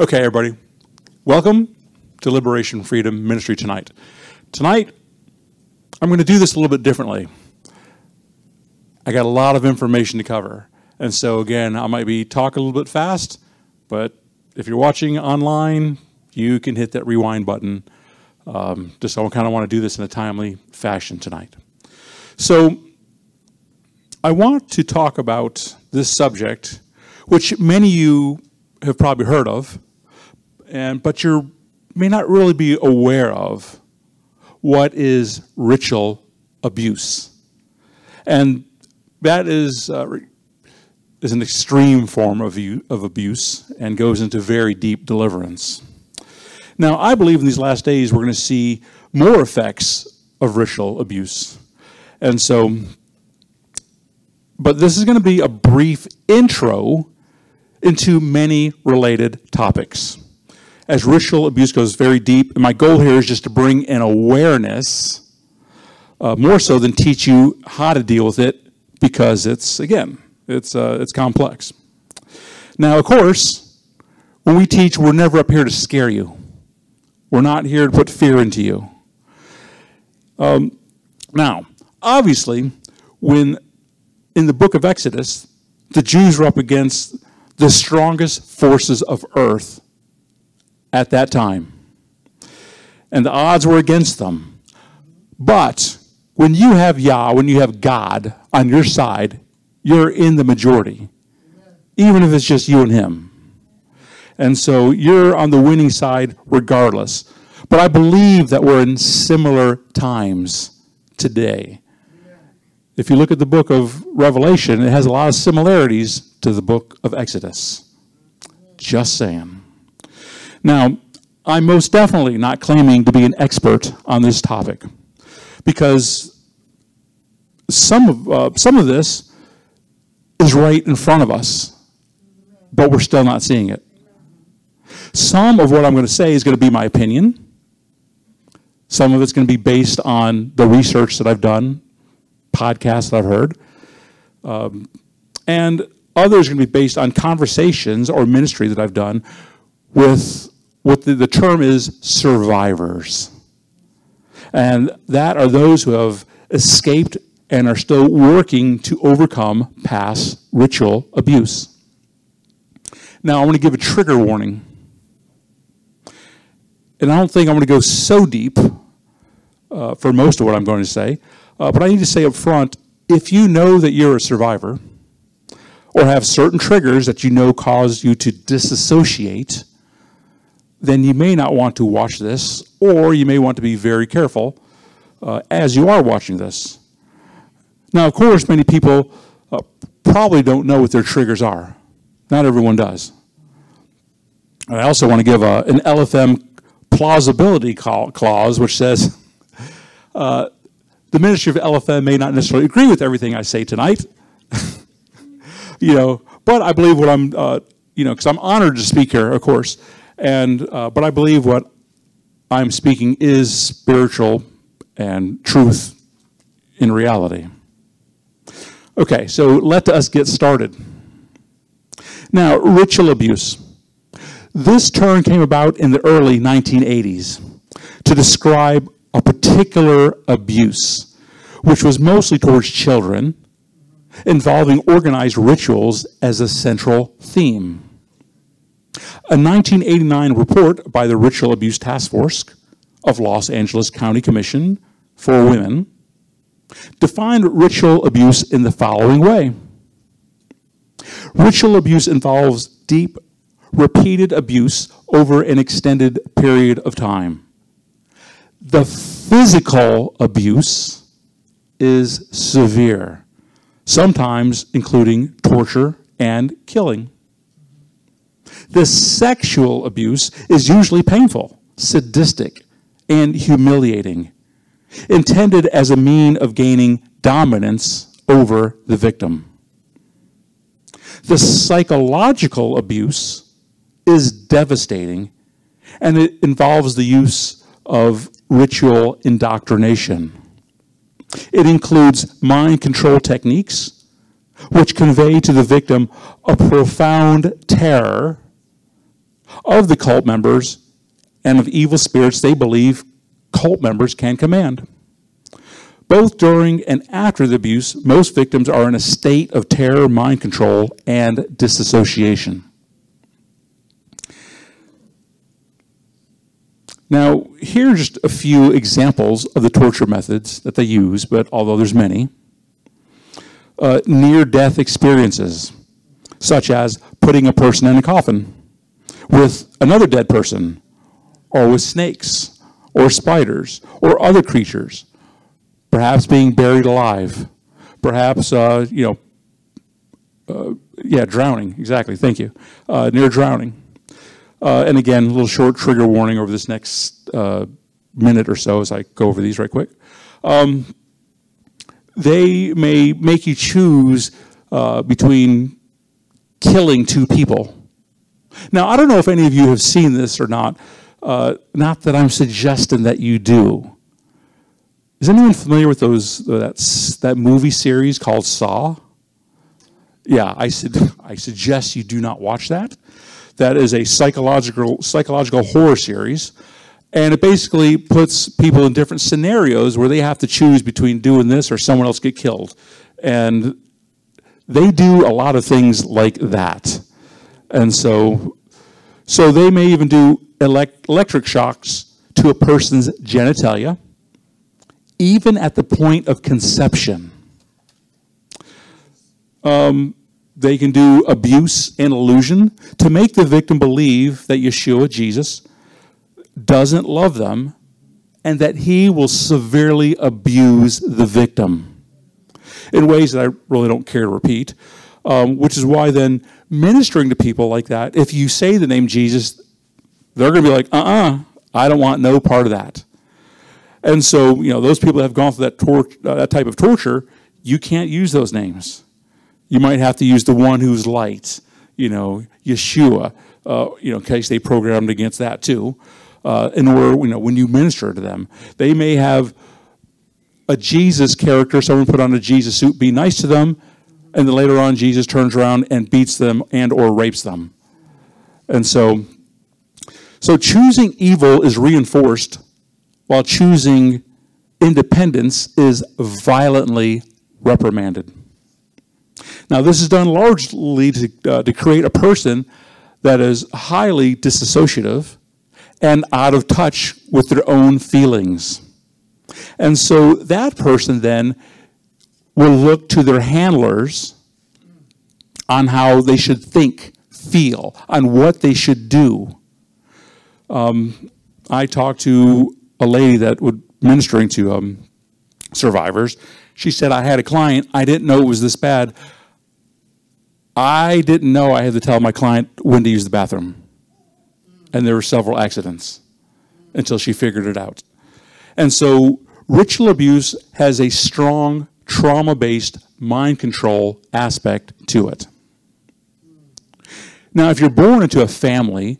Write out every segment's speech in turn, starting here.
Okay, everybody. Welcome to Liberation Freedom Ministry tonight. Tonight, I'm going to do this a little bit differently. I got a lot of information to cover. And so, again, I might be talking a little bit fast, but if you're watching online, you can hit that rewind button. Um, just I kind of want to do this in a timely fashion tonight. So, I want to talk about this subject, which many of you have probably heard of, and but you may not really be aware of what is ritual abuse, and that is uh, is an extreme form of, of abuse and goes into very deep deliverance. Now, I believe in these last days we're going to see more effects of ritual abuse, and so. But this is going to be a brief intro into many related topics as ritual abuse goes very deep. And my goal here is just to bring an awareness, uh, more so than teach you how to deal with it, because it's, again, it's, uh, it's complex. Now, of course, when we teach, we're never up here to scare you. We're not here to put fear into you. Um, now, obviously, when in the book of Exodus, the Jews were up against the strongest forces of earth at that time. And the odds were against them. But when you have Yah, when you have God on your side, you're in the majority, even if it's just you and Him. And so you're on the winning side regardless. But I believe that we're in similar times today. If you look at the book of Revelation, it has a lot of similarities to the book of Exodus. Just saying. Now, I'm most definitely not claiming to be an expert on this topic because some of, uh, some of this is right in front of us, but we're still not seeing it. Some of what I'm going to say is going to be my opinion. Some of it's going to be based on the research that I've done, podcasts that I've heard. Um, and others are going to be based on conversations or ministry that I've done with what the, the term is survivors. And that are those who have escaped and are still working to overcome past ritual abuse. Now, I want to give a trigger warning. And I don't think I'm going to go so deep uh, for most of what I'm going to say, uh, but I need to say up front if you know that you're a survivor or have certain triggers that you know cause you to disassociate then you may not want to watch this, or you may want to be very careful uh, as you are watching this. Now, of course, many people uh, probably don't know what their triggers are. Not everyone does. I also want to give a, an LFM plausibility clause, which says uh, the ministry of LFM may not necessarily agree with everything I say tonight. you know, but I believe what I'm, uh, you know, because I'm honored to speak here, of course. And, uh, but I believe what I'm speaking is spiritual and truth in reality. Okay, so let us get started. Now, ritual abuse. This term came about in the early 1980s to describe a particular abuse, which was mostly towards children, involving organized rituals as a central theme. A 1989 report by the Ritual Abuse Task Force of Los Angeles County Commission for Women defined ritual abuse in the following way. Ritual abuse involves deep, repeated abuse over an extended period of time. The physical abuse is severe, sometimes including torture and killing. The sexual abuse is usually painful, sadistic, and humiliating, intended as a mean of gaining dominance over the victim. The psychological abuse is devastating, and it involves the use of ritual indoctrination. It includes mind control techniques, which convey to the victim a profound terror of the cult members and of evil spirits they believe cult members can command. Both during and after the abuse, most victims are in a state of terror, mind control, and disassociation. Now, here are just a few examples of the torture methods that they use, but although there's many. Uh, near death experiences, such as putting a person in a coffin with another dead person, or with snakes, or spiders, or other creatures, perhaps being buried alive, perhaps, uh, you know, uh, yeah, drowning, exactly, thank you, uh, near drowning. Uh, and again, a little short trigger warning over this next uh, minute or so as I go over these right quick. Um, they may make you choose uh, between killing two people. Now, I don't know if any of you have seen this or not. Uh, not that I'm suggesting that you do. Is anyone familiar with those that that movie series called Saw? Yeah, I, su- I suggest you do not watch that that is a psychological psychological horror series and it basically puts people in different scenarios where they have to choose between doing this or someone else get killed and they do a lot of things like that and so so they may even do elect, electric shocks to a person's genitalia even at the point of conception um, they can do abuse and illusion to make the victim believe that Yeshua, Jesus, doesn't love them and that he will severely abuse the victim in ways that I really don't care to repeat. Um, which is why then ministering to people like that, if you say the name Jesus, they're going to be like, uh uh-uh, uh I don't want no part of that. And so, you know, those people that have gone through that, tor- uh, that type of torture, you can't use those names. You might have to use the one who's light, you know, Yeshua, uh, you know, in case they programmed against that too. Uh, in order, you know, when you minister to them, they may have a Jesus character, someone put on a Jesus suit, be nice to them, and then later on Jesus turns around and beats them and or rapes them. And so, so choosing evil is reinforced, while choosing independence is violently reprimanded. Now, this is done largely to, uh, to create a person that is highly disassociative and out of touch with their own feelings. And so that person then will look to their handlers on how they should think, feel, on what they should do. Um, I talked to a lady that would ministering to um, survivors. She said, I had a client, I didn't know it was this bad. I didn't know I had to tell my client when to use the bathroom. And there were several accidents until she figured it out. And so ritual abuse has a strong trauma based mind control aspect to it. Now, if you're born into a family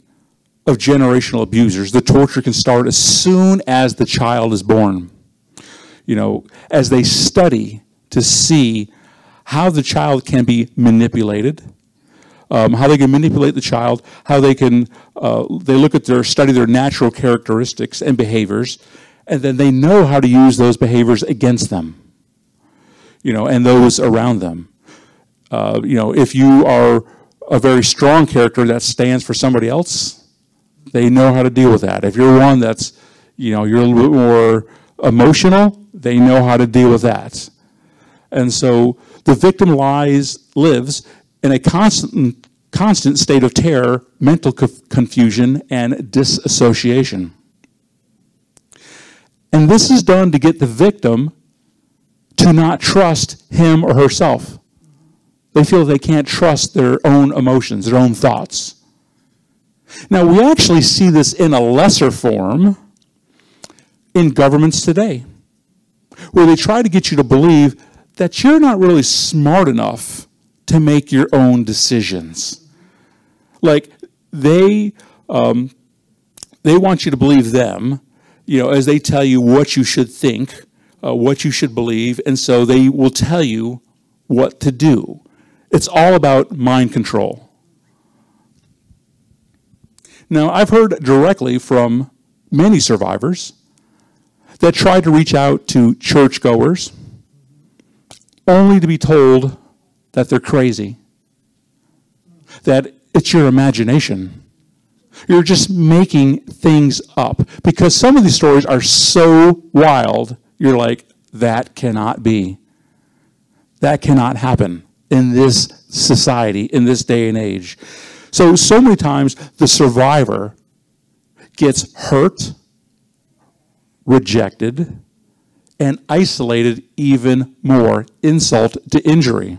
of generational abusers, the torture can start as soon as the child is born. You know, as they study to see how the child can be manipulated, um, how they can manipulate the child, how they can uh, they look at their study their natural characteristics and behaviors, and then they know how to use those behaviors against them. You know, and those around them. Uh, you know, if you are a very strong character that stands for somebody else, they know how to deal with that. If you're one that's, you know, you're a little bit more emotional, they know how to deal with that. And so the victim lies, lives in a constant, constant state of terror, mental confusion, and disassociation. And this is done to get the victim to not trust him or herself. They feel they can't trust their own emotions, their own thoughts. Now, we actually see this in a lesser form in governments today, where they try to get you to believe that you're not really smart enough to make your own decisions. Like they um, they want you to believe them, you know, as they tell you what you should think, uh, what you should believe, and so they will tell you what to do. It's all about mind control. Now, I've heard directly from many survivors that tried to reach out to churchgoers only to be told that they're crazy, that it's your imagination. You're just making things up because some of these stories are so wild, you're like, that cannot be. That cannot happen in this society, in this day and age. So, so many times the survivor gets hurt, rejected, and isolated even more, insult to injury.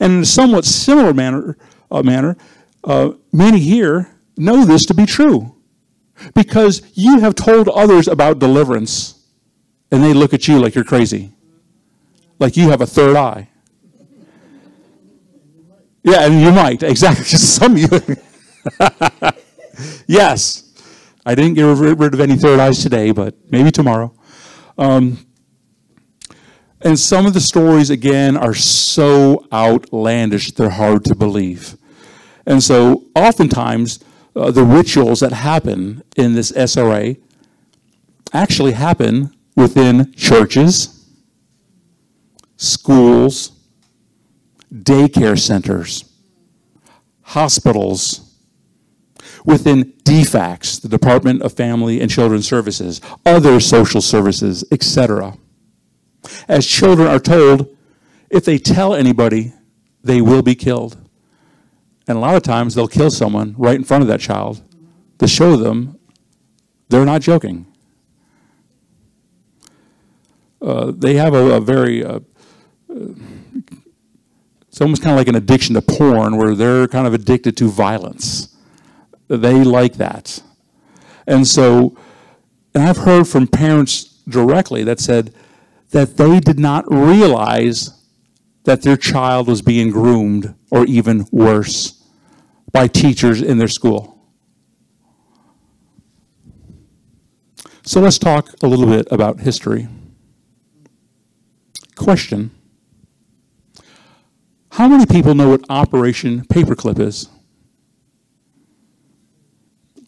And in a somewhat similar manner, uh, manner uh, many here know this to be true because you have told others about deliverance and they look at you like you're crazy, like you have a third eye. Yeah, and you might, exactly. Some of you. yes. I didn't get rid of any third eyes today, but maybe tomorrow. Um, and some of the stories, again, are so outlandish, they're hard to believe. And so, oftentimes, uh, the rituals that happen in this SRA actually happen within churches, schools, daycare centers, hospitals, within DFACS, the Department of Family and Children Services, other social services, etc. As children are told, if they tell anybody, they will be killed. And a lot of times they'll kill someone right in front of that child to show them they're not joking. Uh, they have a, a very, uh, it's almost kind of like an addiction to porn where they're kind of addicted to violence. They like that. And so, and I've heard from parents directly that said that they did not realize that their child was being groomed or even worse by teachers in their school. So let's talk a little bit about history. Question How many people know what Operation Paperclip is?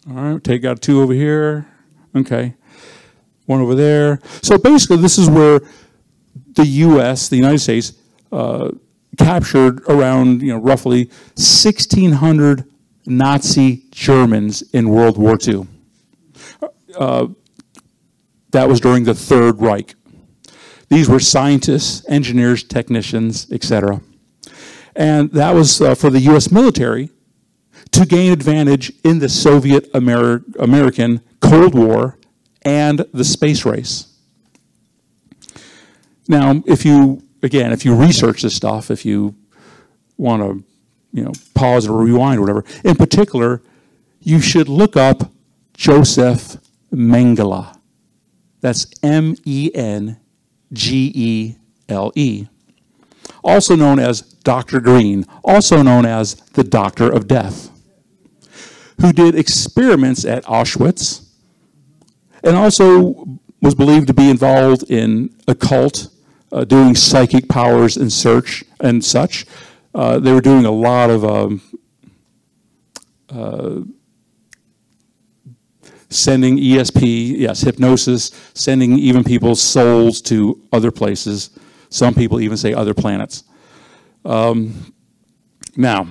All right, take out two over here. Okay. One over there. So basically, this is where the U.S., the United States, captured around, you know, roughly 1,600 Nazi Germans in World War II. Uh, that was during the Third Reich. These were scientists, engineers, technicians, etc. And that was uh, for the U.S. military to gain advantage in the Soviet Amer American Cold War and the space race. Now, if you, again, if you research this stuff, if you want to, you know, pause or rewind or whatever, in particular, you should look up Joseph Mengele. That's M E N G E L E. Also known as Dr. Green, also known as the Doctor of Death, who did experiments at Auschwitz and also was believed to be involved in occult, uh, doing psychic powers and search and such. Uh, they were doing a lot of um, uh, sending ESP, yes, hypnosis, sending even people's souls to other places. Some people even say other planets. Um, now,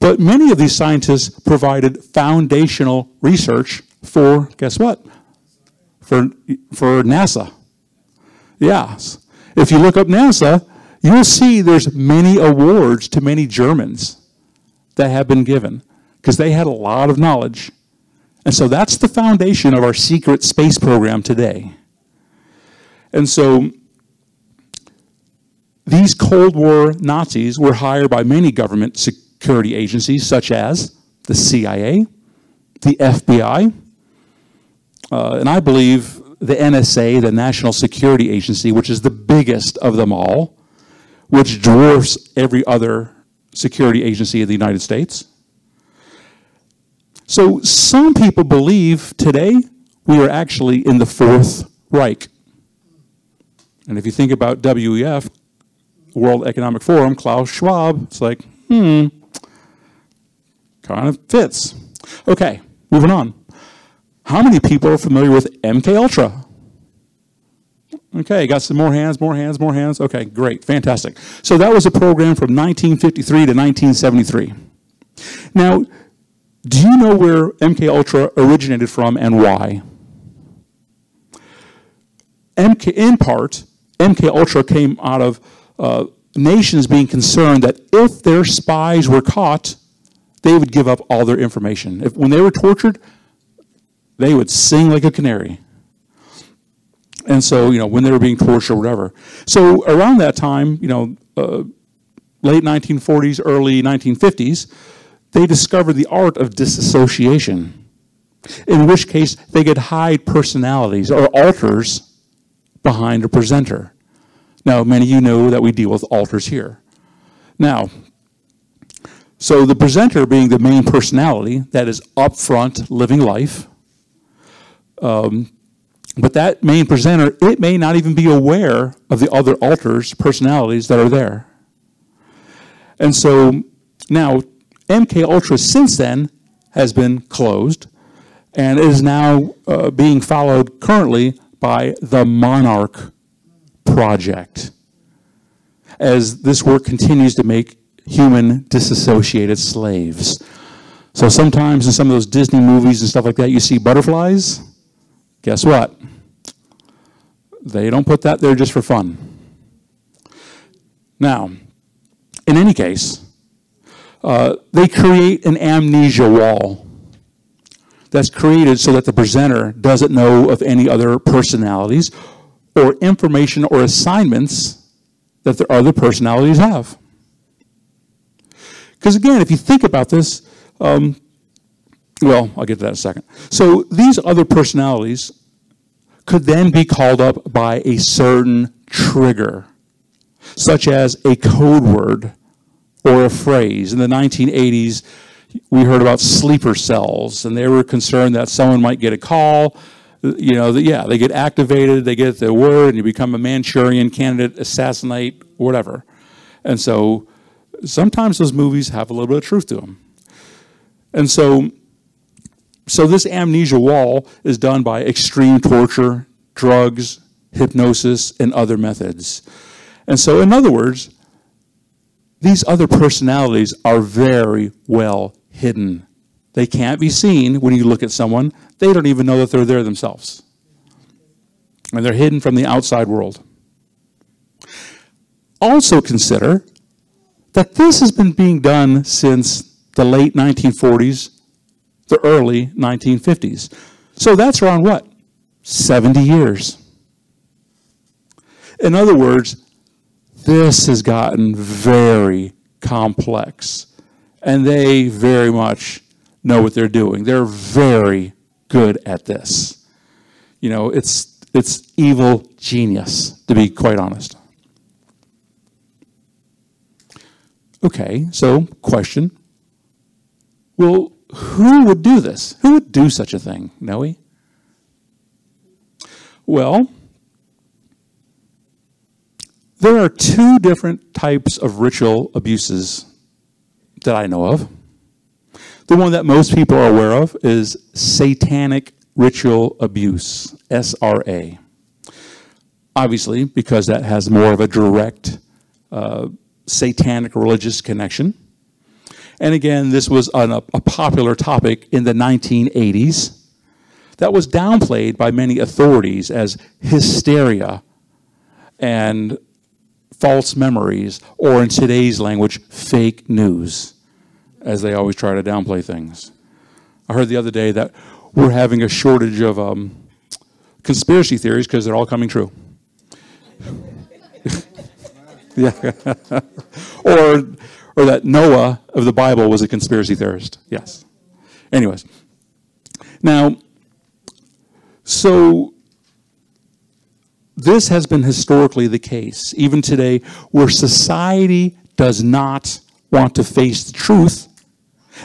but many of these scientists provided foundational research for, guess what? For, for NASA. Yes. If you look up NASA, you'll see there's many awards to many Germans that have been given because they had a lot of knowledge and so that's the foundation of our secret space program today. And so these Cold War Nazis were hired by many government security agencies, such as the CIA, the FBI, uh, and I believe the NSA, the National Security Agency, which is the biggest of them all, which dwarfs every other security agency in the United States. So some people believe today we are actually in the Fourth Reich. And if you think about WEF, World Economic Forum, Klaus Schwab, it's like, hmm, kind of fits. Okay, moving on. How many people are familiar with MK Ultra? Okay, got some more hands, more hands, more hands. Okay, great, fantastic. So that was a program from 1953 to 1973. Now, do you know where MK Ultra originated from and why? MK, in part, MK Ultra came out of uh, nations being concerned that if their spies were caught, they would give up all their information. If, when they were tortured, they would sing like a canary. And so, you know, when they were being tortured or whatever. So around that time, you know, uh, late 1940s, early 1950s, they discovered the art of disassociation, in which case they could hide personalities or alters behind a presenter. Now, many of you know that we deal with alters here. Now, so the presenter being the main personality that is up front living life, um, but that main presenter, it may not even be aware of the other alters, personalities that are there. And so now MK Ultra since then has been closed and is now uh, being followed currently by the Monarch Project as this work continues to make human disassociated slaves. So sometimes in some of those Disney movies and stuff like that, you see butterflies. Guess what? They don't put that there just for fun. Now, in any case, uh, they create an amnesia wall that's created so that the presenter doesn't know of any other personalities or information or assignments that the other personalities have. Because again, if you think about this, um, well, I'll get to that in a second. So these other personalities could then be called up by a certain trigger, such as a code word or a phrase. In the 1980s, we heard about sleeper cells, and they were concerned that someone might get a call. You know, yeah, they get activated, they get the word, and you become a Manchurian candidate, assassinate, whatever. And so sometimes those movies have a little bit of truth to them. And so, so this amnesia wall is done by extreme torture, drugs, hypnosis, and other methods. And so, in other words, these other personalities are very well hidden. They can't be seen when you look at someone. They don't even know that they're there themselves. And they're hidden from the outside world. Also consider that this has been being done since the late 1940s, the early 1950s. So that's around what? 70 years. In other words, this has gotten very complex. And they very much know what they're doing. They're very good at this. You know, it's, it's evil genius, to be quite honest. Okay, so question. Well, who would do this? Who would do such a thing, Noe? Well, there are two different types of ritual abuses that I know of. The one that most people are aware of is satanic ritual abuse, SRA. Obviously, because that has more of a direct uh, satanic religious connection. And again, this was an, a, popular topic in the 1980s that was downplayed by many authorities as hysteria and false memories, or in today's language, fake news, as they always try to downplay things. I heard the other day that we're having a shortage of um, conspiracy theories because they're all coming true. yeah. or, or that Noah of the Bible was a conspiracy theorist. Yes. Anyways. Now, so this has been historically the case, even today, where society does not want to face the truth,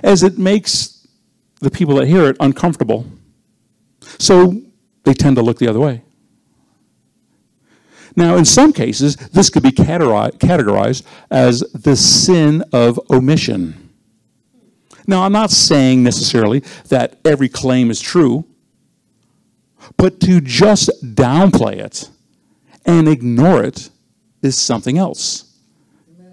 as it makes the people that hear it uncomfortable. So they tend to look the other way. Now, in some cases, this could be categorized as the sin of omission. Now, I'm not saying necessarily that every claim is true, but to just downplay it and ignore it is something else.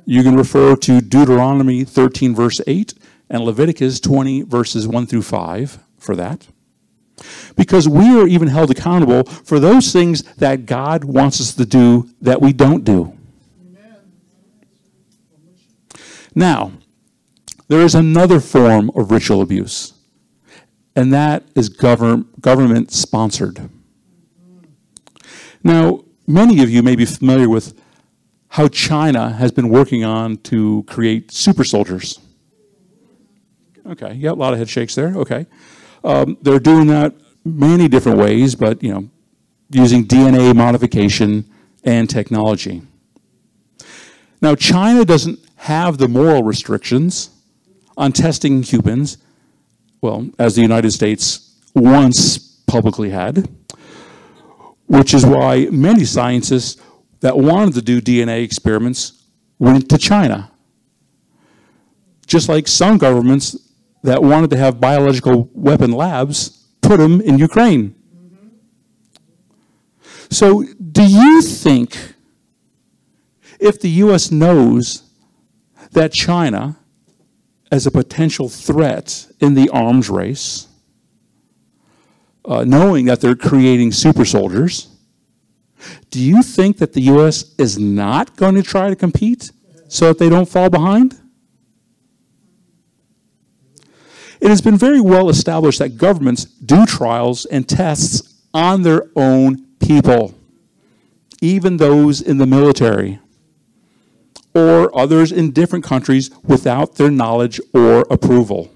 You can refer to Deuteronomy 13, verse 8, and Leviticus 20, verses 1 through 5 for that. Because we are even held accountable for those things that God wants us to do that we don't do. Now, there is another form of ritual abuse, and that is govern, government sponsored. Now, many of you may be familiar with how China has been working on to create super soldiers. Okay, yeah, a lot of head shakes there. Okay. Um, they're doing that many different ways, but, you know, using DNA modification and technology. Now, China doesn't have the moral restrictions on testing humans, well, as the United States once publicly had, which is why many scientists that wanted to do DNA experiments went to China. Just like some governments that wanted to have biological weapon labs put them in Ukraine. So, do you think if the U.S. knows that China, as a potential threat in the arms race, uh, knowing that they're creating super soldiers, do you think that the U.S. is not going to try to compete so that they don't fall behind? It has been very well established that governments do trials and tests on their own people, even those in the military or others in different countries without their knowledge or approval.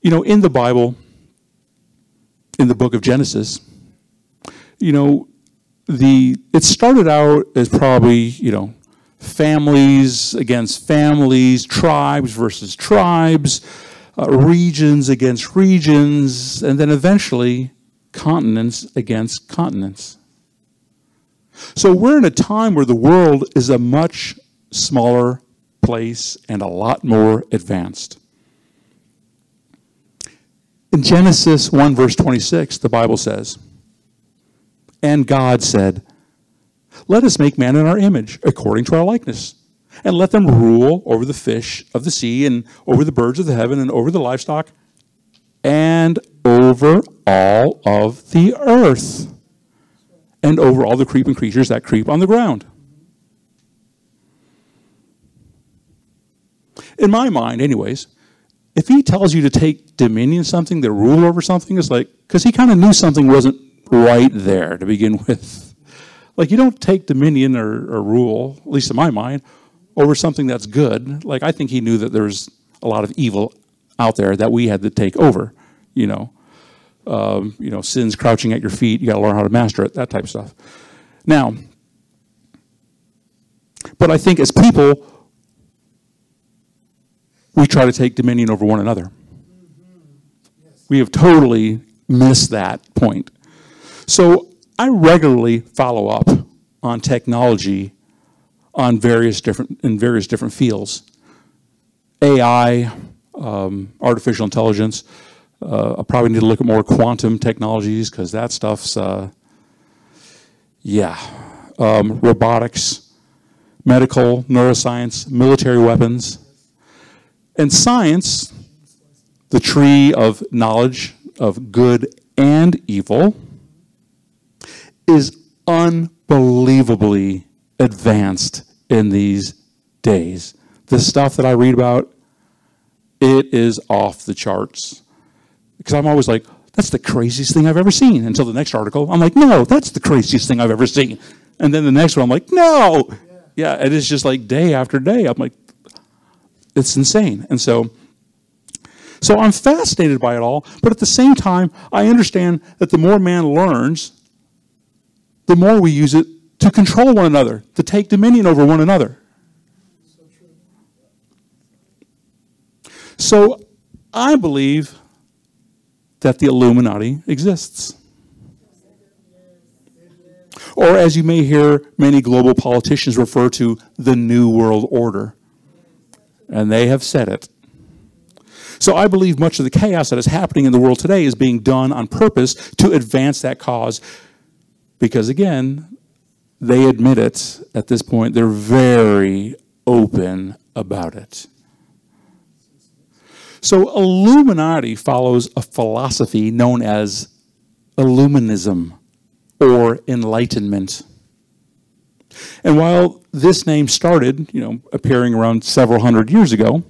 You know, in the Bible, in the book of Genesis, you know, the it started out as probably, you know, families against families, tribes versus tribes, uh, regions against regions, and then eventually continents against continents. So we're in a time where the world is a much smaller place and a lot more advanced. In Genesis 1, verse 26, the Bible says, And God said, Let us make man in our image, according to our likeness, and let them rule over the fish of the sea, and over the birds of the heaven, and over the livestock, and over all of the earth and over all the creeping creatures that creep on the ground. In my mind, anyways, if he tells you to take dominion something, to rule over something, it's like, because he kind of knew something wasn't right there to begin with. Like, you don't take dominion or, or rule, at least in my mind, over something that's good. Like, I think he knew that there's a lot of evil out there that we had to take over, you know um, you know, sin's crouching at your feet. You got to learn how to master it, that type of stuff. Now, but I think as people, we try to take dominion over one another. We have totally missed that point. So I regularly follow up on technology on various different in various different fields. AI, um, artificial intelligence. Uh, I probably need to look at more quantum technologies because that stuff's, uh, yeah. Um, robotics, medical, neuroscience, military weapons. And science, the tree of knowledge of good and evil, is unbelievably advanced in these days. The stuff that I read about, it is off the charts. Because I'm always like, that's the craziest thing I've ever seen. Until the next article, I'm like, no, that's the craziest thing I've ever seen. And then the next one, I'm like, no. Yeah, And it is just like day after day. I'm like, it's insane. And so, so I'm fascinated by it all. But at the same time, I understand that the more man learns, the more we use it to control one another, to take dominion over one another. So I believe that the Illuminati exists. Or, as you may hear many global politicians refer to, the New World Order. And they have said it. So I believe much of the chaos that is happening in the world today is being done on purpose to advance that cause. Because again, they admit it at this point. They're very open about it. So Illuminati follows a philosophy known as Illuminism or Enlightenment. And while this name started, you know, appearing around several hundred years ago,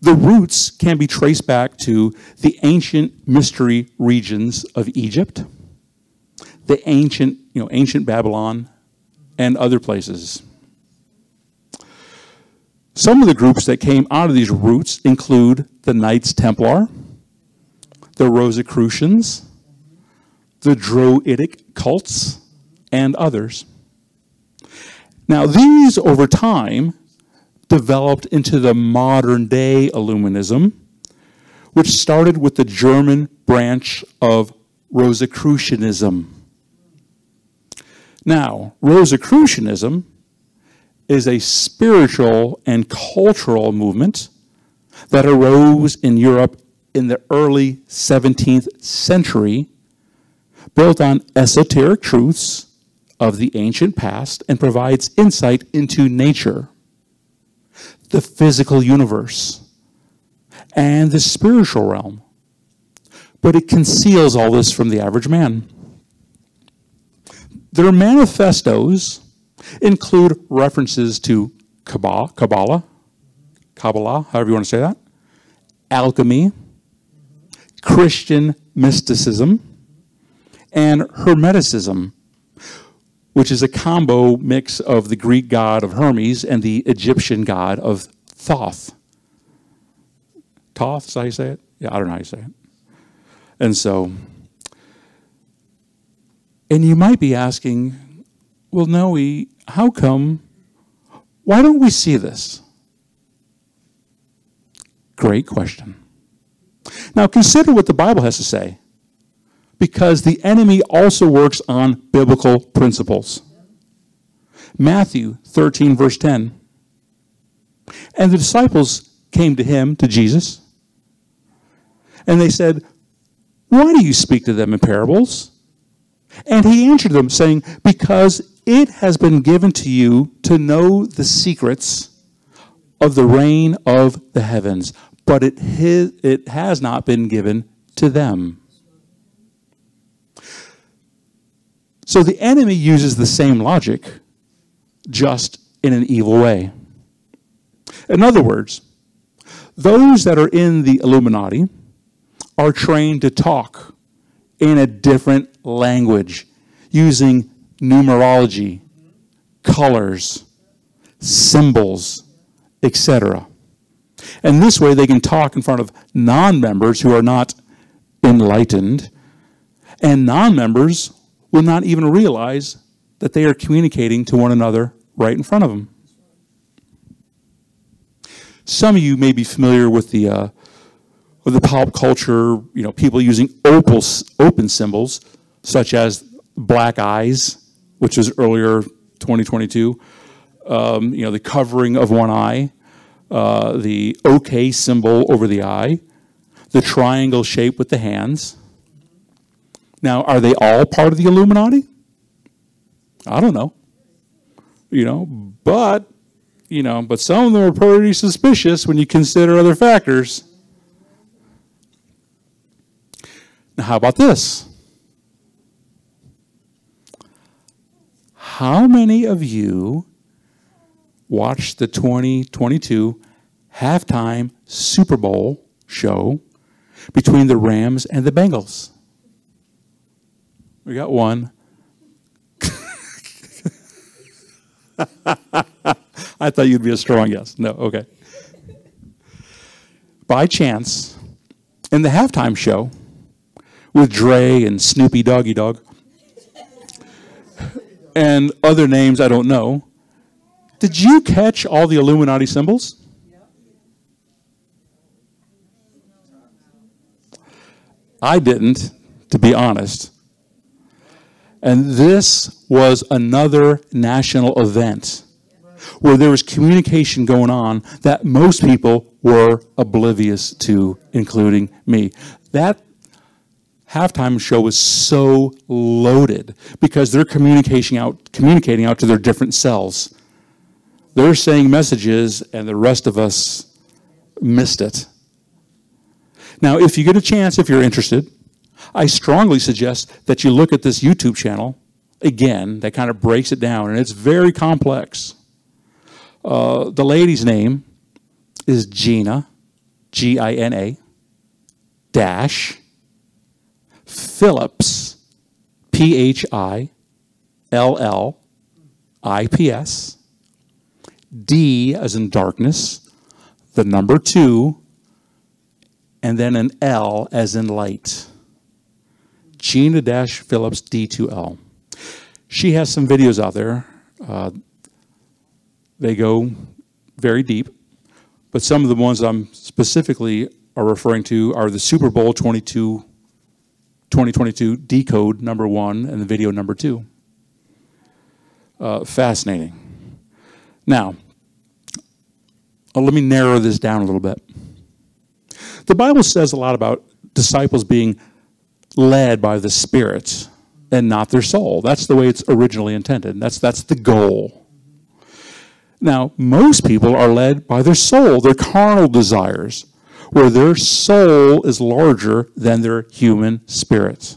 the roots can be traced back to the ancient mystery regions of Egypt, the ancient, you know, ancient Babylon, and other places. Some of the groups that came out of these roots include the Knights Templar, the Rosicrucians, the Druidic cults, and others. Now, these over time developed into the modern day Illuminism, which started with the German branch of Rosicrucianism. Now, Rosicrucianism is a spiritual and cultural movement that arose in Europe in the early 17th century, built on esoteric truths of the ancient past and provides insight into nature, the physical universe, and the spiritual realm. But it conceals all this from the average man. Their manifestos include references to Kabbalah, Kabbalah, however you want to say that, alchemy, Christian mysticism, and Hermeticism, which is a combo mix of the Greek god of Hermes and the Egyptian god of Thoth. Thoth, is how you say it? Yeah, I don't know how you say it. And so, and you might be asking, well, Noe, how come? Why don't we see this? Great question. Now consider what the Bible has to say. Because the enemy also works on biblical principles. Matthew 13, verse 10. And the disciples came to him, to Jesus, and they said, Why do you speak to them in parables? And he answered them, saying, Because it has been given to you to know the secrets of the reign of the heavens, but it, his, it has not been given to them. So the enemy uses the same logic, just in an evil way. In other words, those that are in the Illuminati are trained to talk in a different language using numerology, colors, symbols, etc. And this way they can talk in front of non members who are not enlightened, and non members will not even realize that they are communicating to one another right in front of them. Some of you may be familiar with the uh, with the pop culture, you know, people using opal, open symbols such as black eyes, which was earlier 2022. Um, you know, the covering of one eye, uh, the OK symbol over the eye, the triangle shape with the hands. Now, are they all part of the Illuminati? I don't know. You know, but you know, but some of them are pretty suspicious when you consider other factors. Now, how about this? How many of you watched the 2022 halftime Super Bowl show between the Rams and the Bengals? We got one. I thought you'd be a strong yes. No, okay. By chance, in the halftime show with Dre and Snoopy Doggy Dogg, and other names I don't know. Did you catch all the Illuminati symbols? I didn't, to be honest. And this was another national event where there was communication going on that most people were oblivious to, including me. That halftime show was so loaded because they're communicating out, communicating out to their different selves. They're saying messages, and the rest of us missed it. Now, if you get a chance, if you're interested, I strongly suggest that you look at this YouTube channel again that kind of breaks it down, and it's very complex. Uh, the lady's name is Gina, G I N A, dash, Phillips, P H I L L I P S, D as in darkness, the number two, and then an L as in light. Gina Dash Phillips D2L. She has some videos out there. Uh, they go very deep, but some of the ones I'm specifically are referring to are the Super Bowl 22, 2022 decode number one and the video number two. Uh, fascinating. Now, uh, let me narrow this down a little bit. The Bible says a lot about disciples being led by the Spirit and not their soul. That's the way it's originally intended. That's, that's the goal. Now, most people are led by their soul, their carnal desires, where their soul is larger than their human spirit.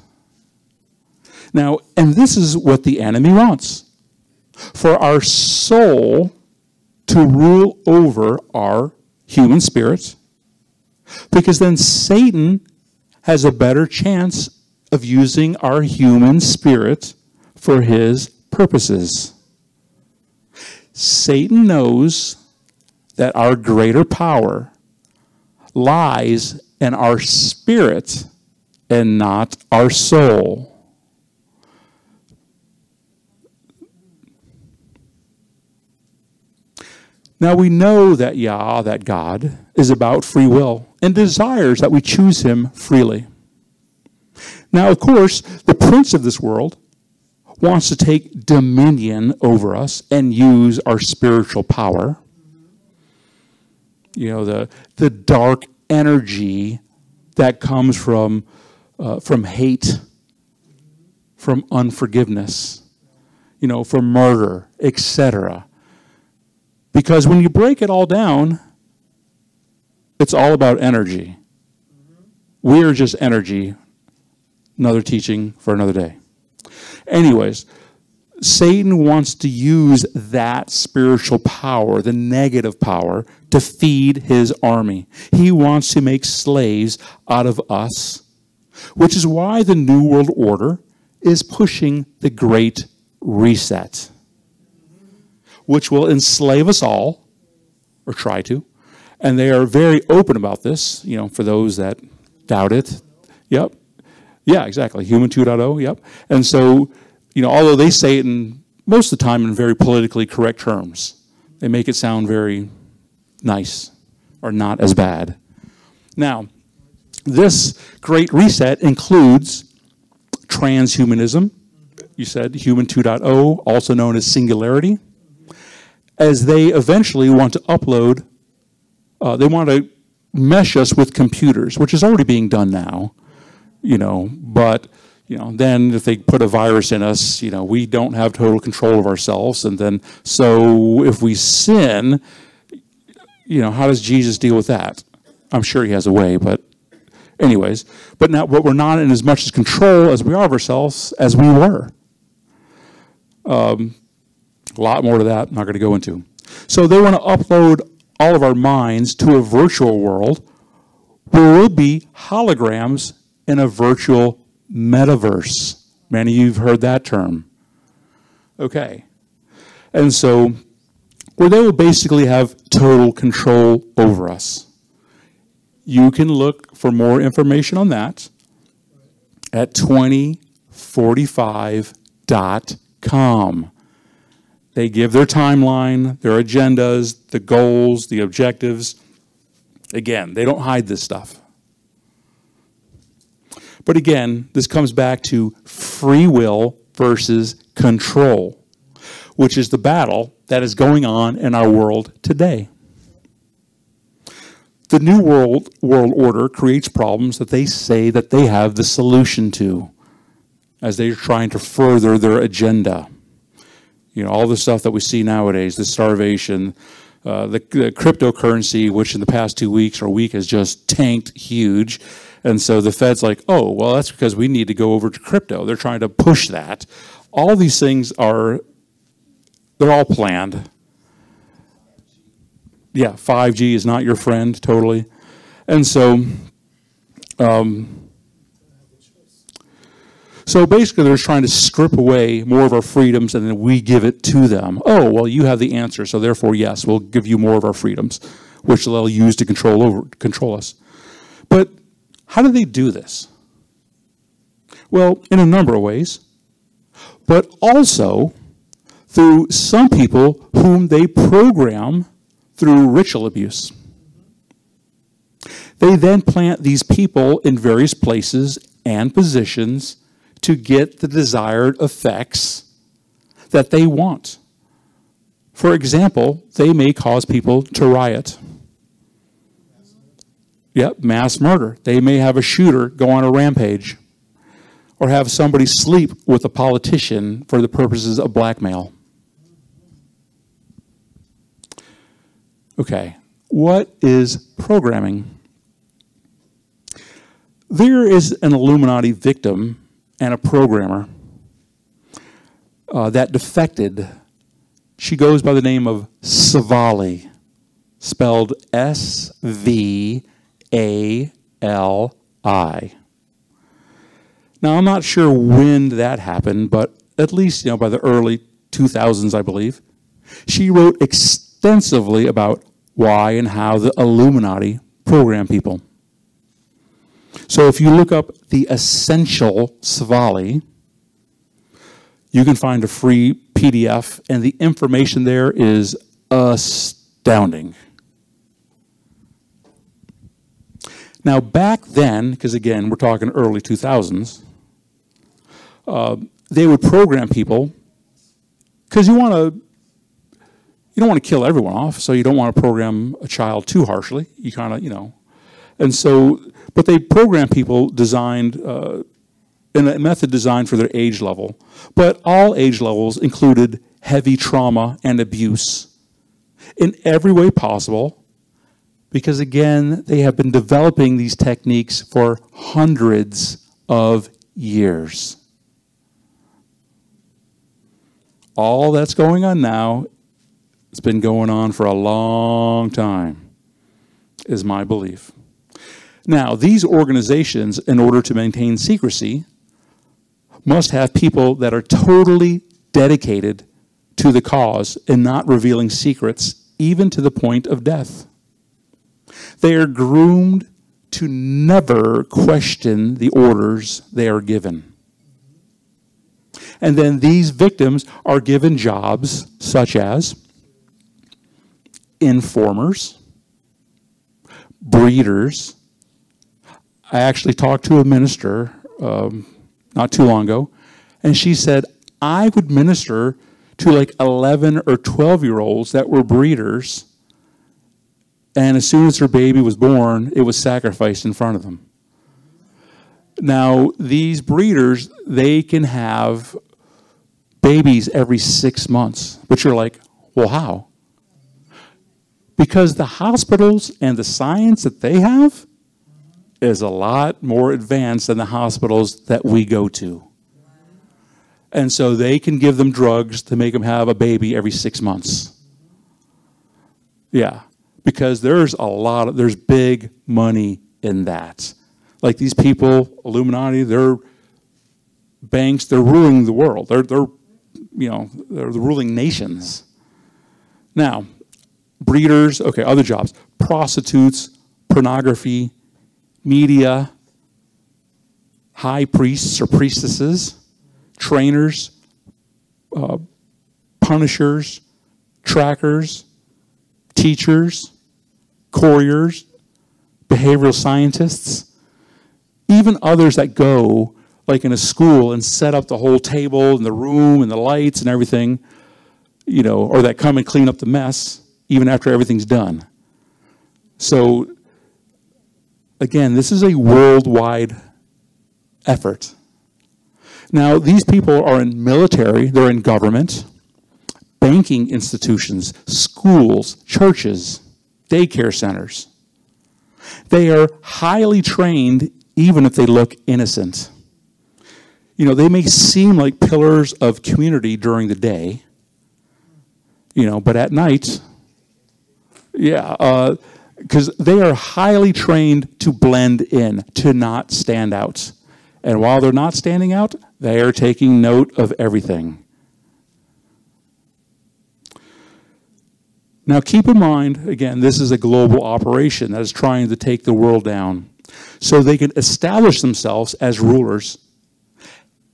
Now, and this is what the enemy wants for our soul to rule over our human spirit, because then Satan has a better chance of using our human spirit for his purposes. Satan knows that our greater power lies in our spirit and not our soul. Now we know that Yah, that God, is about free will and desires that we choose Him freely. Now, of course, the prince of this world wants to take dominion over us and use our spiritual power. You know, the, the dark energy that comes from, uh, from hate, from unforgiveness, you know, from murder, etc. Because when you break it all down, it's all about energy. We are just energy. Another teaching for another day. Anyways, Satan wants to use that spiritual power, the negative power, to feed his army. He wants to make slaves out of us, which is why the New World Order is pushing the Great Reset which will enslave us all, or try to. And they are very open about this, you know, for those that doubt it. Yep. Yeah, exactly. Human 2.0, yep. And so, you know, although they say it in most of the time in very politically correct terms, they make it sound very nice or not as bad. Now, this great reset includes transhumanism. You said human 2.0, also known as singularity as they eventually want to upload, uh, they want to mesh us with computers, which is already being done now, you know, but you know, then if they put a virus in us, you know, we don't have total control of ourselves. And then, so if we sin, you know, how does Jesus deal with that? I'm sure he has a way, but anyways, but now, but we're not in as much as control as we are of ourselves as we were. Um, a lot more to that, I'm not going to go into. So they want to upload all of our minds to a virtual world where we'll be holograms in a virtual metaverse. Many of you have heard that term. Okay. And so, where they will basically have total control over us. You can look for more information on that at 2045.com. They give their timeline, their agendas, the goals, the objectives. Again, they don't hide this stuff. But again, this comes back to free will versus control, which is the battle that is going on in our world today. The New World, world Order creates problems that they say that they have the solution to as they're trying to further their agenda. You know, all the stuff that we see nowadays, the starvation, uh, the, the, cryptocurrency, which in the past two weeks or week has just tanked huge. And so the Fed's like, oh, well, that's because we need to go over to crypto. They're trying to push that. All these things are, they're all planned yeah, 5G is not your friend totally. And so, um, so basically, they're trying to strip away more of our freedoms and then we give it to them. Oh, well, you have the answer, so therefore, yes, we'll give you more of our freedoms, which they'll use to control over control us. But how do they do this? Well, in a number of ways, but also through some people whom they program through ritual abuse. They then plant these people in various places and positions to get the desired effects that they want. For example, they may cause people to riot. Yep, mass murder. They may have a shooter go on a rampage or have somebody sleep with a politician for the purposes of blackmail. Okay, what is programming? There is an Illuminati victim and a programmer uh, that defected. She goes by the name of Svali, spelled S V A L I. Now, I'm not sure when that happened, but at least you know by the early 2000s, I believe. She wrote extensively about why and how the Illuminati program people. So if you look up the essential Svali, you can find a free PDF, and the information there is astounding. Now, back then, because again, we're talking early 2000s, uh, they would program people because you want to you don't want to kill everyone off, so you don't want to program a child too harshly. You kind of, you know. And so, but they program people designed uh, in a method designed for their age level. But all age levels included heavy trauma and abuse in every way possible because, again, they have been developing these techniques for hundreds of years. All that's going on now it's been going on for a long time, is my belief. Now, these organizations, in order to maintain secrecy, must have people that are totally dedicated to the cause and not revealing secrets, even to the point of death. They are groomed to never question the orders they are given. And then these victims are given jobs such as informers, breeders. I actually talked to a minister um, not too long ago, and she said, I would minister to like 11 or 12 year olds that were breeders, and as soon as her baby was born, it was sacrificed in front of them. Now, these breeders, they can have babies every six months, but you're like, well, how? Because the hospitals and the science that they have is a lot more advanced than the hospitals that we go to. And so they can give them drugs to make them have a baby every six months. Yeah, because there's a lot of, there's big money in that. Like these people, Illuminati, they're banks, they're ruling the world. They're, they're you know, they're the ruling nations. Now, breeders, okay, other jobs, prostitutes, pornography, media, high priests or priestesses, trainers, uh, punishers, trackers, teachers, couriers, behavioral scientists, even others that go like in a school and set up the whole table and the room and the lights and everything you know, or that come and clean up the mess even after everything's done. So, again, this is a worldwide effort. Now, these people are in military, they're in government, banking institutions, schools, churches, daycare centers. They are highly trained, even if they look innocent. You know, they may seem like pillars of community during the day, you know, but at night, yeah, because uh, they are highly trained to blend in, to not stand out. And while they're not standing out, they are taking note of everything. Now, keep in mind, again, this is a global operation that is trying to take the world down. So they can establish themselves as rulers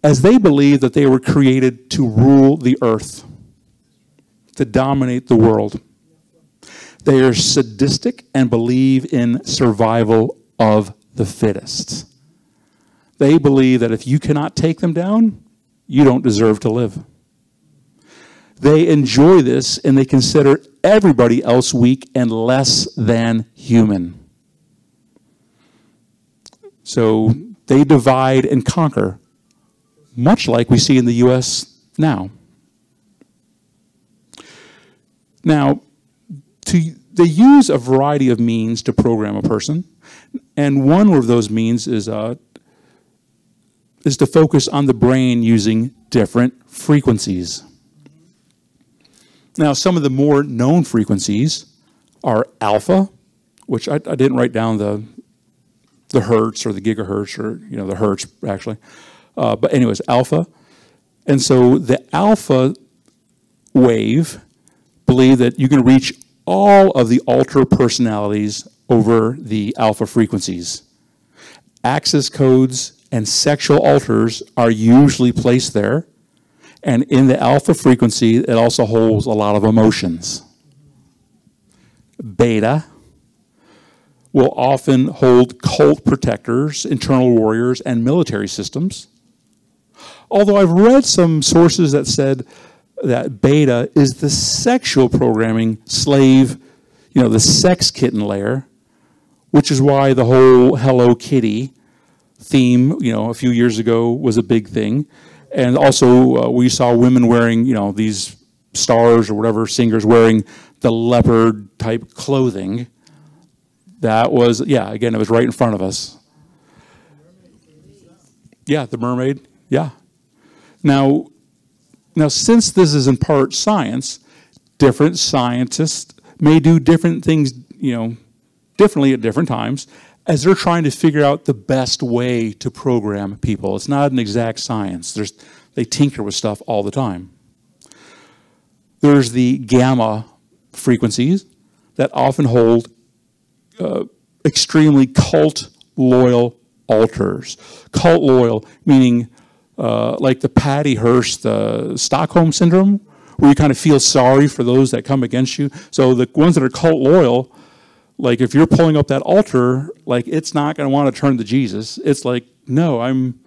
as they believe that they were created to rule the earth, to dominate the world. They are sadistic and believe in survival of the fittest. They believe that if you cannot take them down, you don't deserve to live. They enjoy this and they consider everybody else weak and less than human. So they divide and conquer, much like we see in the U.S. now. Now, to, they use a variety of means to program a person, and one of those means is uh, is to focus on the brain using different frequencies. Now, some of the more known frequencies are alpha, which I, I didn't write down the the hertz or the gigahertz or you know the hertz actually, uh, but anyways, alpha. And so the alpha wave believe that you can reach all of the alter personalities over the alpha frequencies. Access codes and sexual alters are usually placed there. And in the alpha frequency, it also holds a lot of emotions. Beta will often hold cult protectors, internal warriors, and military systems. Although I've read some sources that said that beta is the sexual programming slave, you know, the sex kitten layer, which is why the whole Hello Kitty theme, you know, a few years ago was a big thing. And also, uh, we saw women wearing, you know, these stars or whatever singers wearing the leopard type clothing. That was, yeah, again, it was right in front of us. Yeah, the mermaid. Yeah. Now, now, since this is in part science, different scientists may do different things, you know, differently at different times, as they're trying to figure out the best way to program people. It's not an exact science. There's, they tinker with stuff all the time. There's the gamma frequencies that often hold uh, extremely cult loyal alters. Cult loyal, meaning uh, like the Patty Hearst uh, Stockholm syndrome, where you kind of feel sorry for those that come against you. So the ones that are cult loyal, like if you're pulling up that alter, like it's not going to want to turn to Jesus. It's like, no, I'm,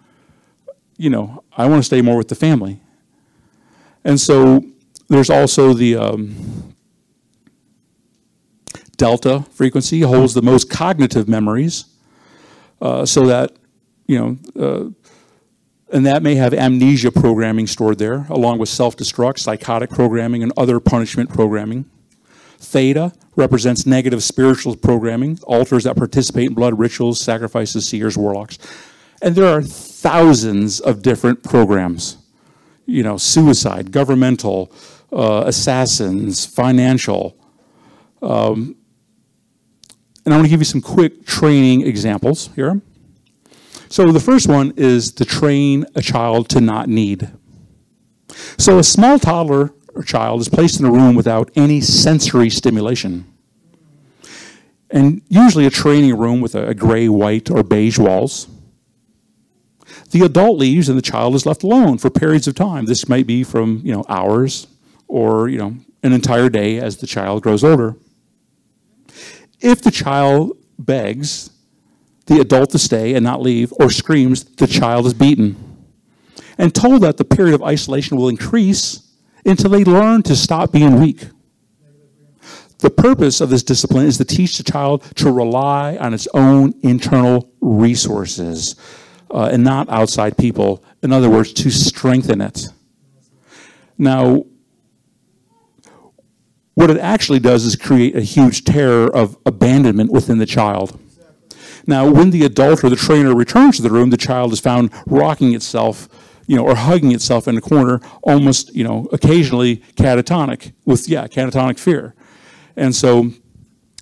you know, I want to stay more with the family. And so there's also the um, delta frequency holds the most cognitive memories, uh, so that you know, uh, and that may have amnesia programming stored there, along with self-destruct, psychotic programming, and other punishment programming. Theta represents negative spiritual programming, alters that participate in blood rituals, sacrifices, seers, warlocks. And there are thousands of different programs. You know, suicide, governmental, uh, assassins, financial. Um, and I want to give you some quick training examples here. So the first one is to train a child to not need. So a small toddler or child is placed in a room without any sensory stimulation. And usually a training room with a gray, white, or beige walls. The adult leaves and the child is left alone for periods of time. This might be from, you know, hours or, you know, an entire day as the child grows older. If the child begs the adult to stay and not leave or screams, the child is beaten. And told that the period of isolation will increase until they learn to stop being weak. The purpose of this discipline is to teach the child to rely on its own internal resources uh, and not outside people. In other words, to strengthen it. Now, what it actually does is create a huge terror of abandonment within the child. Now, when the adult or the trainer returns to the room, the child is found rocking itself, you know, or hugging itself in a corner, almost, you know, occasionally catatonic with, yeah, catatonic fear. And so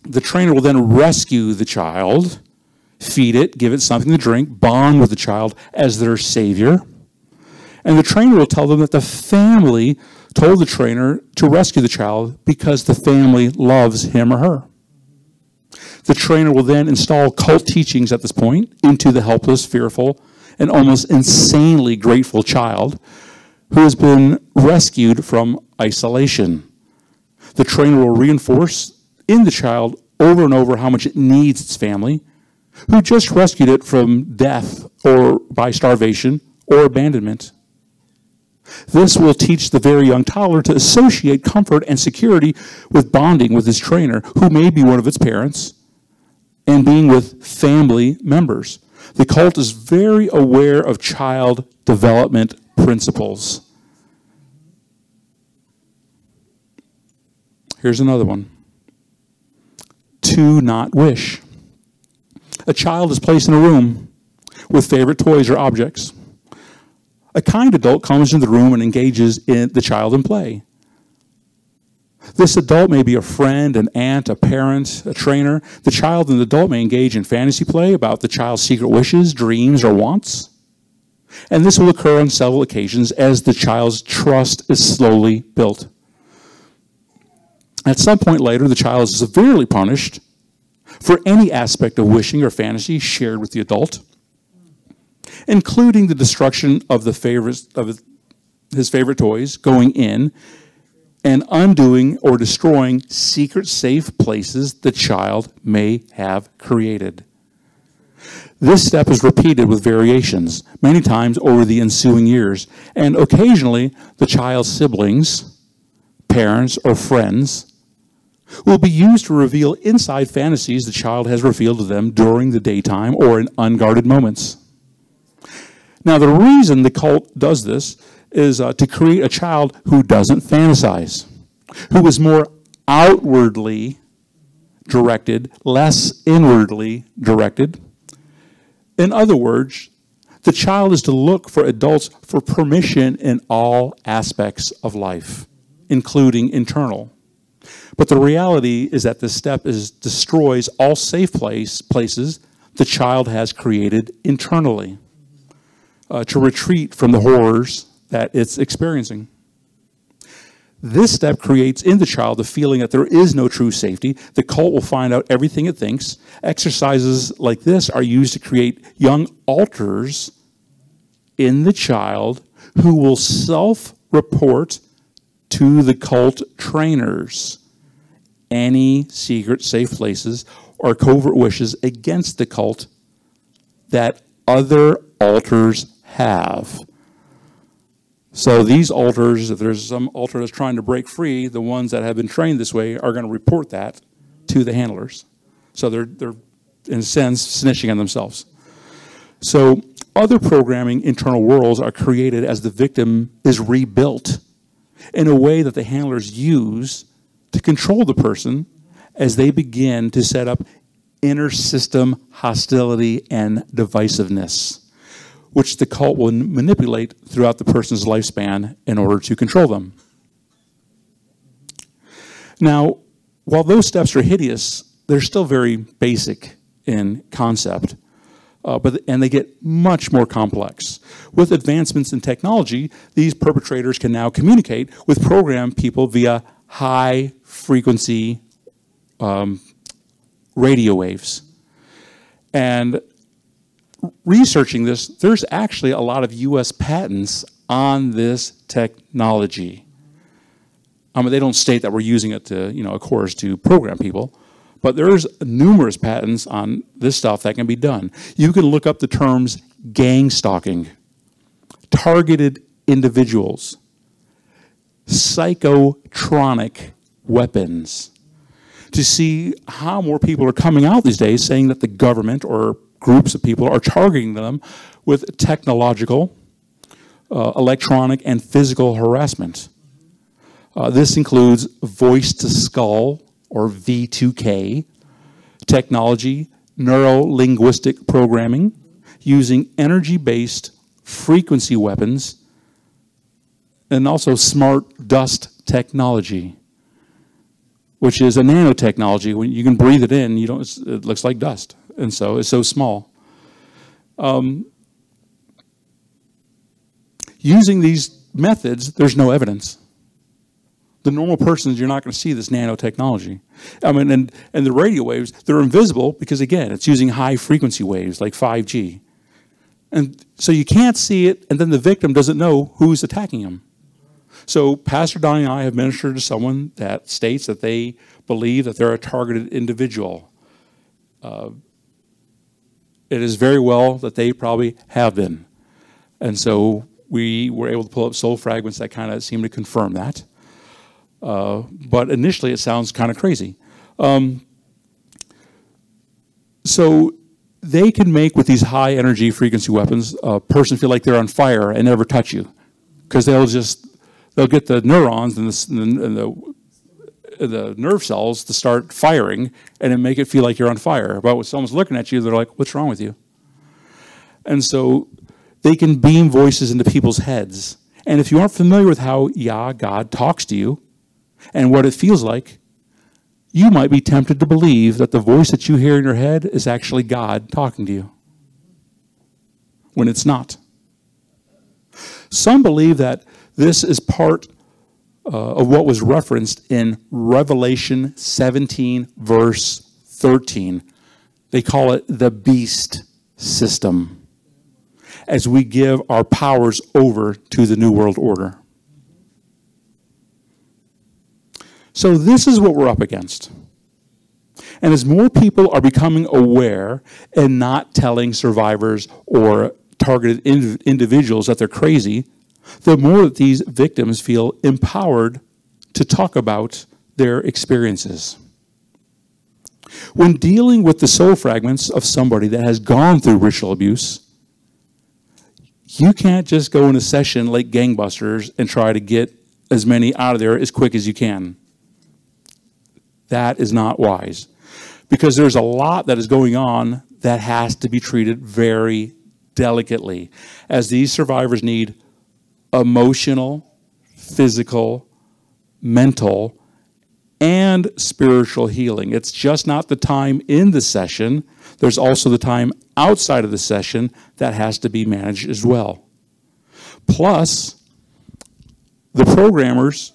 the trainer will then rescue the child, feed it, give it something to drink, bond with the child as their savior. And the trainer will tell them that the family told the trainer to rescue the child because the family loves him or her. The trainer will then install cult teachings at this point into the helpless, fearful, and almost insanely grateful child who has been rescued from isolation. The trainer will reinforce in the child over and over how much it needs its family, who just rescued it from death or by starvation or abandonment. This will teach the very young toddler to associate comfort and security with bonding with his trainer, who may be one of its parents, and being with family members. The cult is very aware of child development principles. Here's another one to not wish. A child is placed in a room with favorite toys or objects. A kind adult comes into the room and engages in the child in play. This adult may be a friend, an aunt, a parent, a trainer. The child and the adult may engage in fantasy play about the child's secret wishes, dreams, or wants. And this will occur on several occasions as the child's trust is slowly built. At some point later, the child is severely punished for any aspect of wishing or fantasy shared with the adult, including the destruction of the favorite of his favorite toys, going in and undoing or destroying secret safe places the child may have created. This step is repeated with variations, many times over the ensuing years, and occasionally the child's siblings, parents, or friends will be used to reveal inside fantasies the child has revealed to them during the daytime or in unguarded moments. Now, the reason the cult does this is uh, to create a child who doesn't fantasize, who is more outwardly directed, less inwardly directed. In other words, the child is to look for adults for permission in all aspects of life, including internal. But the reality is that this step is destroys all safe place, places the child has created internally uh, to retreat from the horrors that it's experiencing. This step creates in the child the feeling that there is no true safety. The cult will find out everything it thinks. Exercises like this are used to create young alters in the child who will self report to the cult trainers any secret safe places or covert wishes against the cult that other alters have. So these alters, if there's some alter that's trying to break free, the ones that have been trained this way are going to report that to the handlers. So they're, they're in a sense, snitching on themselves. So other programming internal worlds are created as the victim is rebuilt in a way that the handlers use to control the person as they begin to set up inner system hostility and divisiveness which the cult will manipulate throughout the person's lifespan in order to control them. Now, while those steps are hideous, they're still very basic in concept. Uh, but and they get much more complex. With advancements in technology, these perpetrators can now communicate with program people via high frequency um, radio waves. And researching this, there's actually a lot of US patents on this technology. I mean, they don't state that we're using it to, you know, of course, to program people, but there's numerous patents on this stuff that can be done. You can look up the terms gang stalking, targeted individuals, psychotronic weapons to see how more people are coming out these days saying that the government or groups of people are targeting them with technological, uh, electronic, and physical harassment. Uh, this includes voice to skull or V2K technology, neuro linguistic programming, using energy based frequency weapons, and also smart dust technology, which is a nanotechnology. When you can breathe it in, you don't, it looks like dust. And so it's so small. Um, using these methods, there's no evidence. The normal persons, you're not going to see this nanotechnology. I mean, and, and the radio waves, they're invisible because, again, it's using high frequency waves like 5G. And so you can't see it, and then the victim doesn't know who's attacking him. So Pastor Donnie and I have ministered to someone that states that they believe that they're a targeted individual. Uh, it is very well that they probably have been. And so we were able to pull up soul fragments that kind of seem to confirm that. Uh, but initially, it sounds kind of crazy. Um, so they can make with these high energy frequency weapons a person feel like they're on fire and never touch you, because they'll just they'll get the neurons and the, and the the nerve cells to start firing and then make it feel like you're on fire. But when someone's looking at you, they're like, "What's wrong with you?" And so they can beam voices into people's heads. And if you aren't familiar with how Yah, God, talks to you, and what it feels like, you might be tempted to believe that the voice that you hear in your head is actually God talking to you when it's not. Some believe that this is part uh, of what was referenced in Revelation 17, verse 13. They call it the beast system as we give our powers over to the New World Order. So, this is what we're up against. And as more people are becoming aware and not telling survivors or targeted ind- individuals that they're crazy, the more that these victims feel empowered to talk about their experiences. When dealing with the soul fragments of somebody that has gone through ritual abuse, you can't just go in a session like gangbusters and try to get as many out of there as quick as you can. That is not wise. Because there's a lot that is going on that has to be treated very delicately, as these survivors need emotional, physical, mental, and spiritual healing. It's just not the time in the session, there's also the time outside of the session that has to be managed as well. Plus, the programmers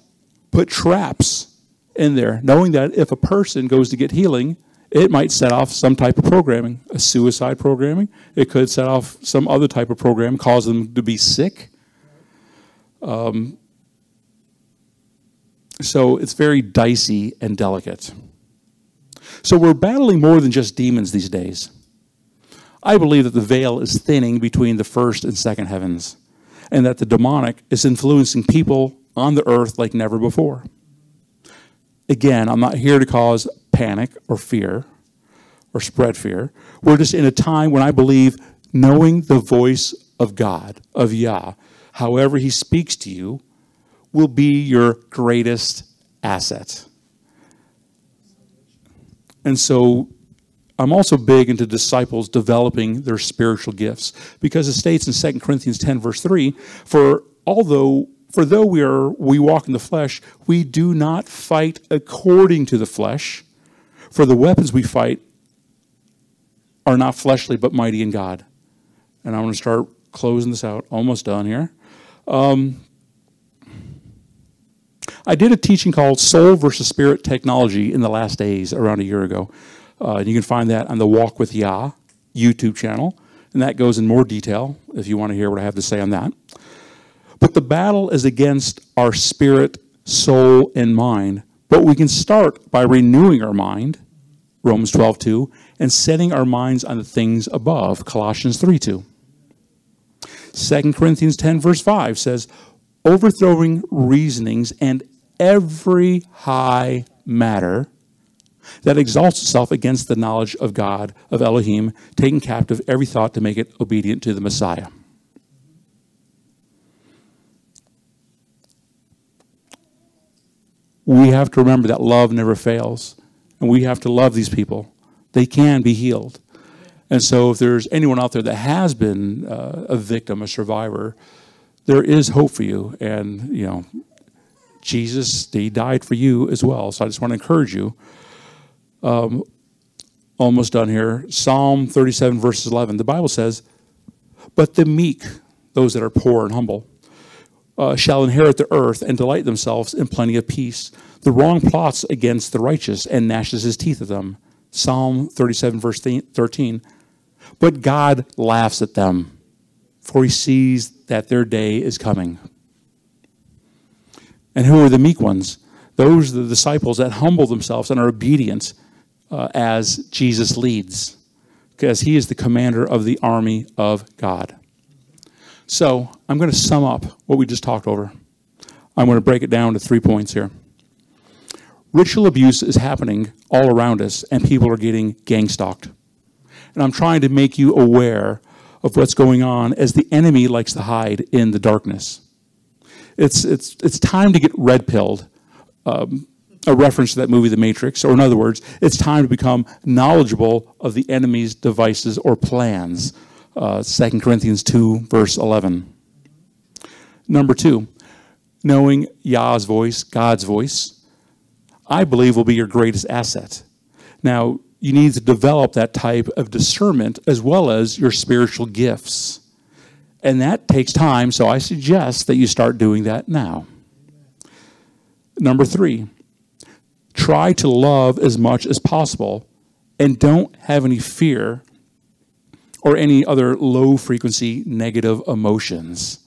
put traps in there, knowing that if a person goes to get healing, it might set off some type of programming, a suicide programming. It could set off some other type of program, cause them to be sick. Um, so it's very dicey and delicate. So we're battling more than just demons these days. I believe that the veil is thinning between the first and second heavens, and that the demonic is influencing people on the earth like never before. Again, I'm not here to cause panic or fear or spread fear. We're just in a time when I believe knowing the voice of God, of Yah, however He speaks to you, will be your greatest asset. And so I'm also big into disciples developing their spiritual gifts because it states in 2 Corinthians 10, verse 3 For although for though we are we walk in the flesh, we do not fight according to the flesh. For the weapons we fight are not fleshly, but mighty in God. And I'm going to start closing this out. Almost done here. Um, I did a teaching called Soul versus Spirit Technology in the last days, around a year ago. Uh, and you can find that on the Walk with Yah YouTube channel. And that goes in more detail if you want to hear what I have to say on that. But the battle is against our spirit, soul, and mind. But we can start by renewing our mind, Romans 12, 2, and setting our minds on the things above, Colossians 3, 2. 2 Corinthians 10, verse 5 says, overthrowing reasonings and every high matter that exalts itself against the knowledge of God, of Elohim, taking captive every thought to make it obedient to the Messiah. We have to remember that love never fails, and we have to love these people. They can be healed. And so, if there's anyone out there that has been uh, a victim, a survivor, there is hope for you. And, you know, Jesus, He died for you as well. So I just want to encourage you. Um, almost done here. Psalm 37, verses 11. The Bible says, But the meek, those that are poor and humble, uh, shall inherit the earth and delight themselves in plenty of peace. The wrong plots against the righteous and gnashes his teeth at them. Psalm 37, verse 13. But God laughs at them, for he sees that their day is coming. And who are the meek ones? Those are the disciples that humble themselves and are obedient uh, as Jesus leads, because he is the commander of the army of God. So I'm going to sum up what we just talked over. I'm going to break it down to three points here. Ritual abuse is happening all around us, and people are getting gang stalked. And I'm trying to make you aware of what's going on as the enemy likes to hide in the darkness. It's, it's, it's time to get red pilled. Um, a reference to that movie, The Matrix, or in other words, it's time to become knowledgeable of the enemy's devices or plans. Uh, 2 Corinthians 2, verse 11. Number two, knowing Yah's voice, God's voice, I believe will be your greatest asset. Now, you need to develop that type of discernment as well as your spiritual gifts. And that takes time, so I suggest that you start doing that now. Number three, try to love as much as possible and don't have any fear or any other low frequency negative emotions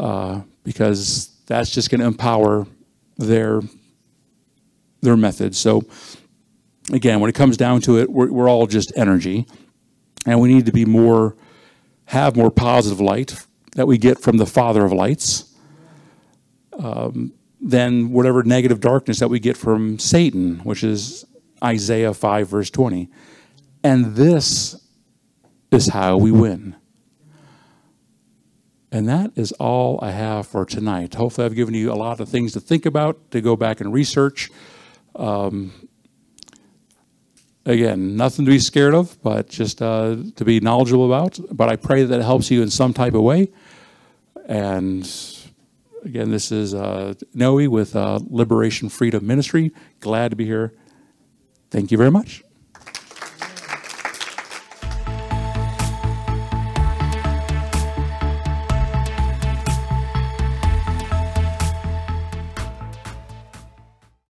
uh, because that's just going to empower their their methods. So again, when it comes down to it, we're, we're all just energy, and we need to be more have more positive light that we get from the Father of lights um, than whatever negative darkness that we get from Satan, which is Isaiah 5, verse 20. And this is how we win. And that is all I have for tonight. Hopefully, I've given you a lot of things to think about, to go back and research. Um, again, nothing to be scared of, but just uh, to be knowledgeable about. But I pray that it helps you in some type of way. And again, this is uh, Noe with uh, Liberation Freedom Ministry. Glad to be here. Thank you very much.